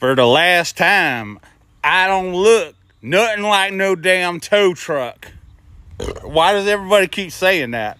for the last time, I don't look nothing like no damn tow truck. Why does everybody keep saying that?